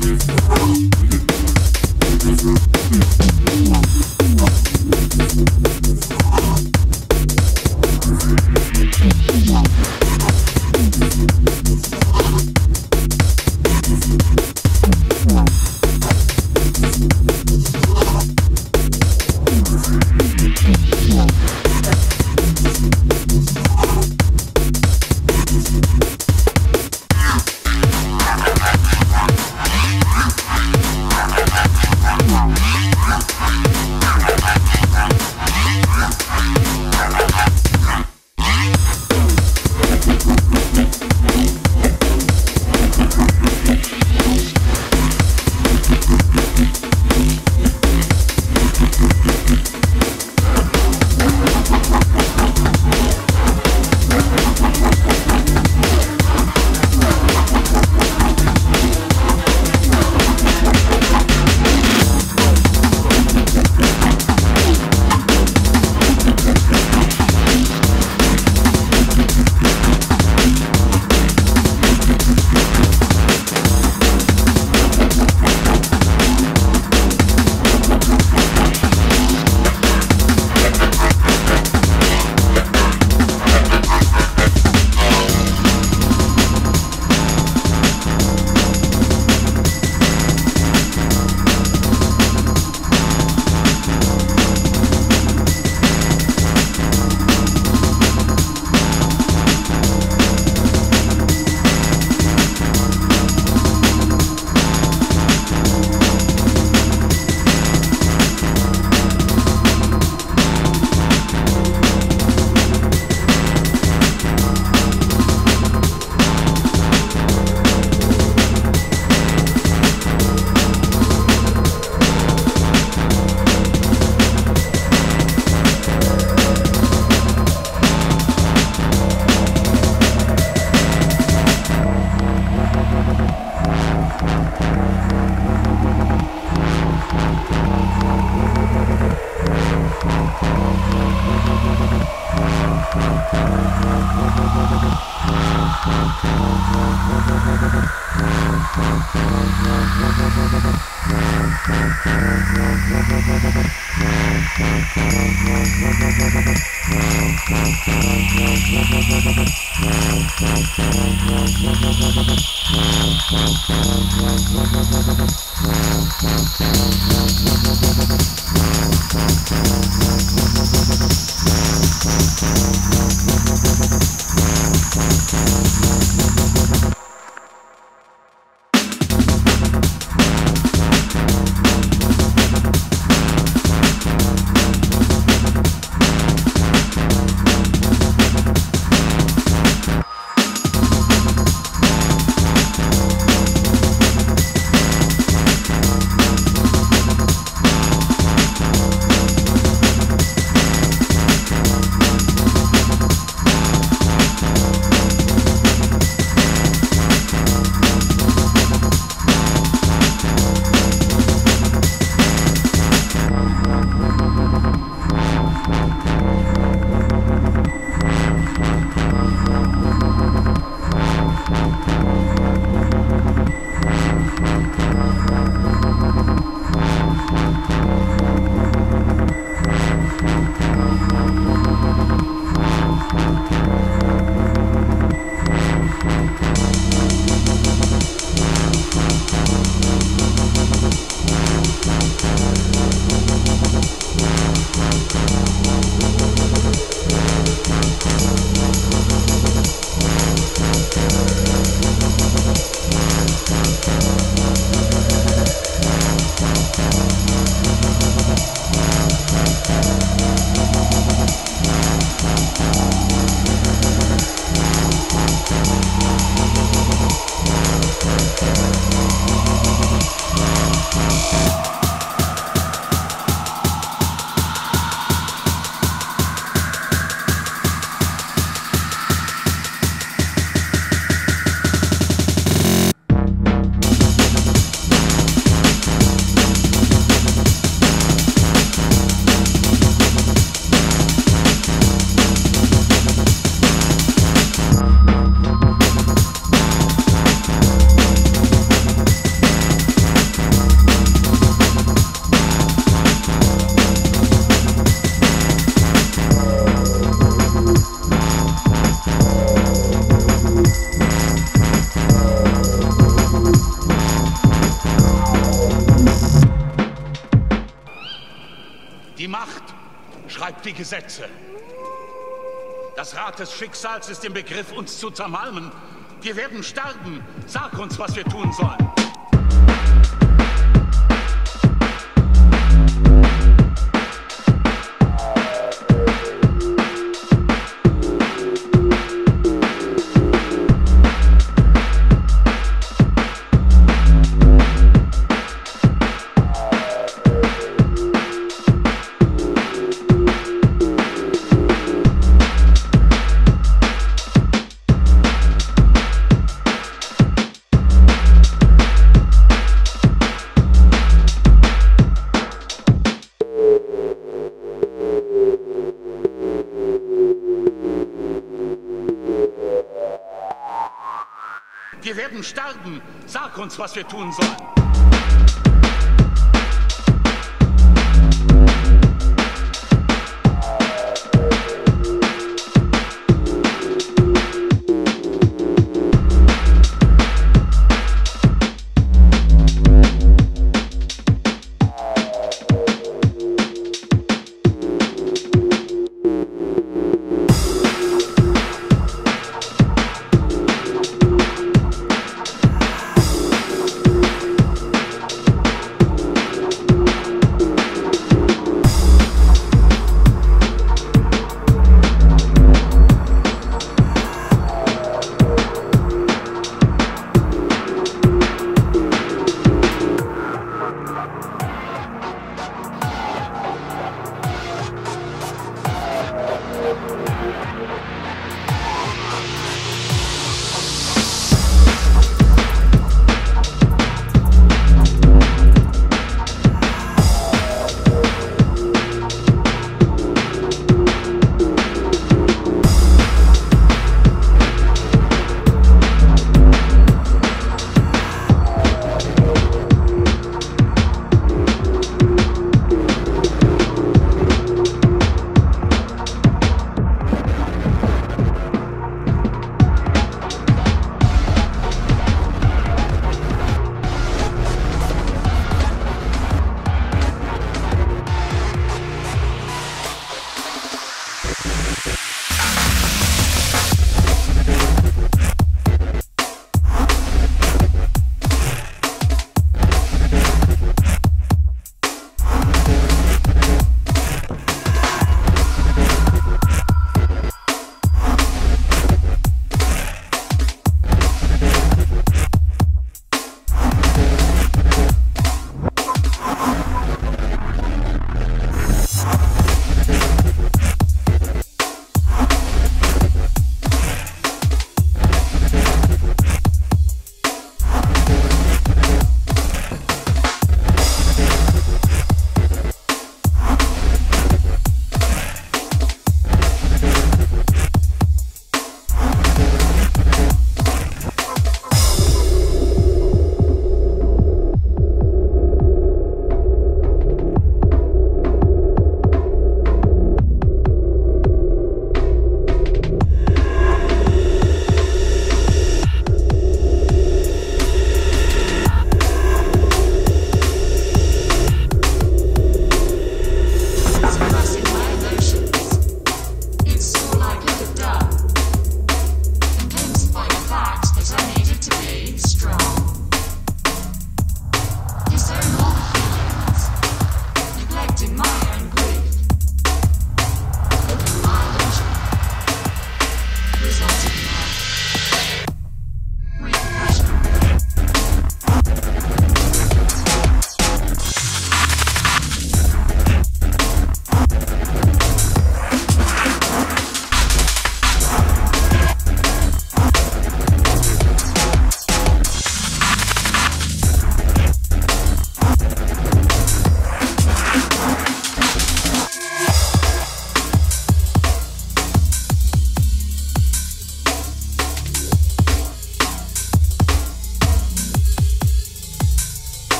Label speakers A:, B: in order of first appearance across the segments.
A: Roof. Die Gesetze. Das Rad des Schicksals ist im Begriff, uns zu zermalmen. Wir werden sterben. Sag uns, was wir tun sollen. Wir werden sterben. Sag uns, was wir tun sollen.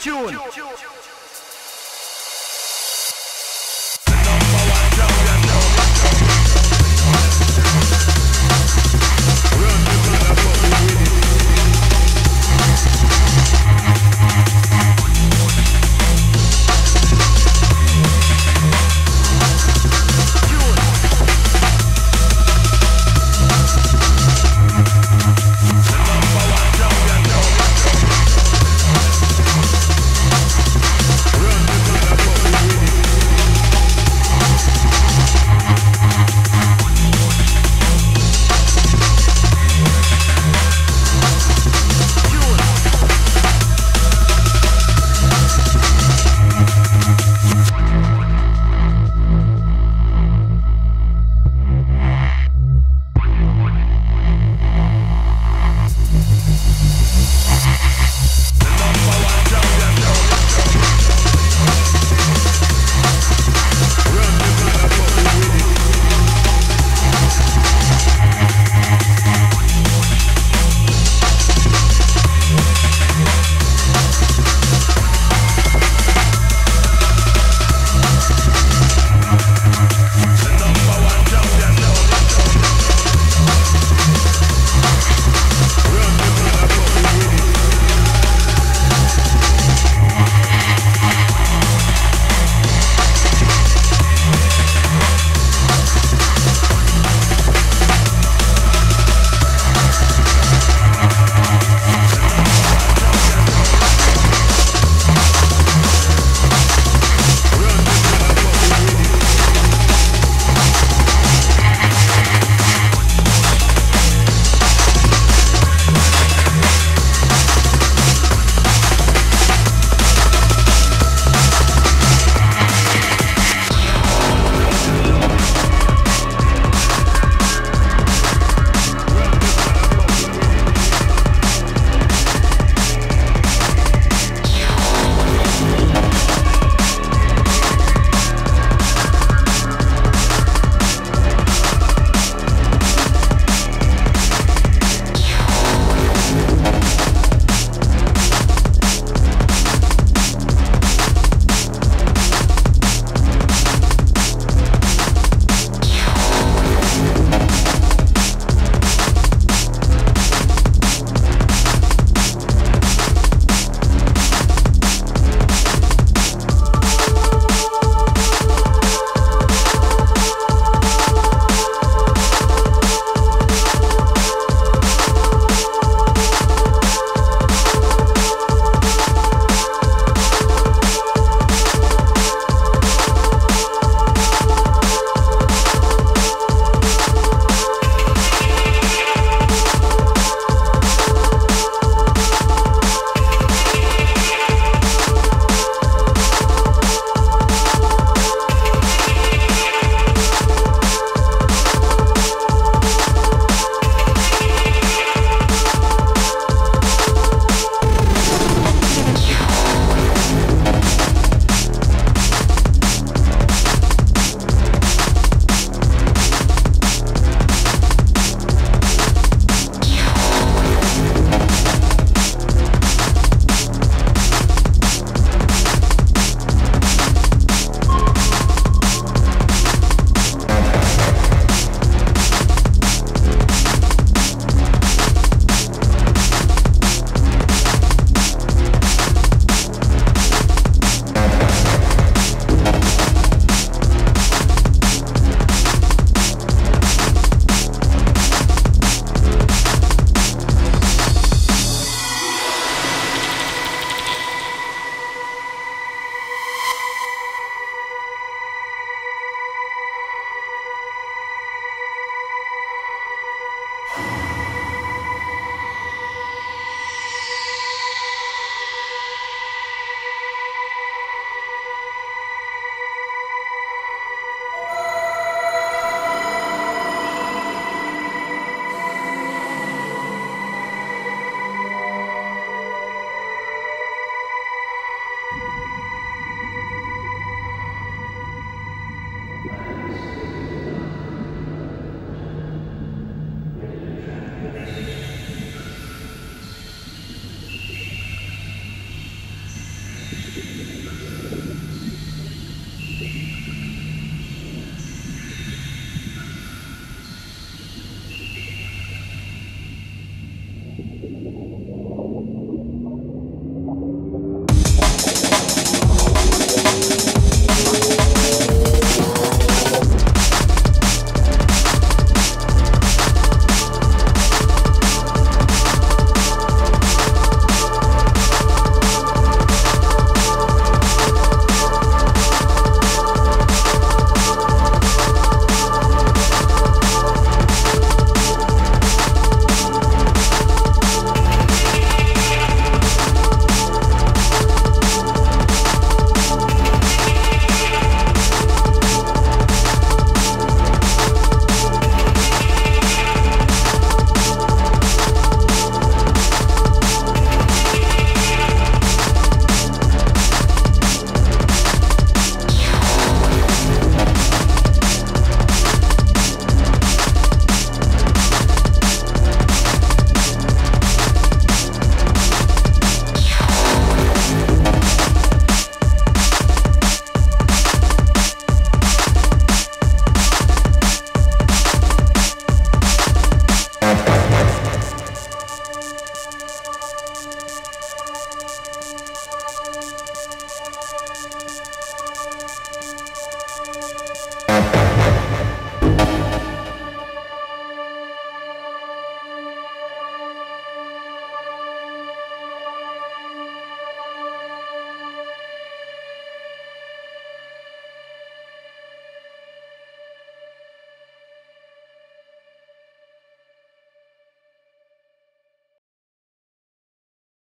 B: June. June.